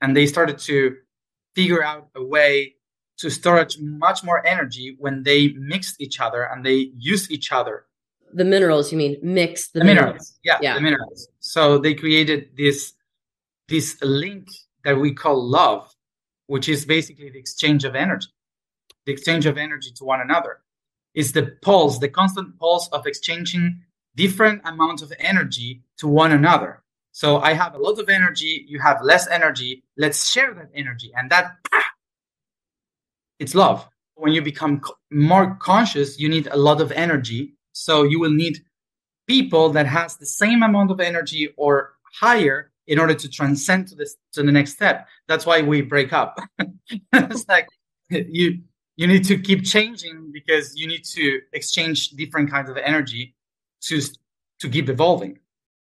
and they started to figure out a way to store much more energy when they mixed each other and they used each other. The minerals, you mean mix the, the minerals. minerals. Yeah, yeah, the minerals. So they created this this link that we call love, which is basically the exchange of energy, the exchange of energy to one another. Is the pulse, the constant pulse of exchanging different amounts of energy to one another. So I have a lot of energy, you have less energy. Let's share that energy. And that, it's love. When you become more conscious, you need a lot of energy. So you will need people that has the same amount of energy or higher in order to transcend to this to the next step. That's why we break up. it's like you you need to keep changing because you need to exchange different kinds of energy to to keep evolving.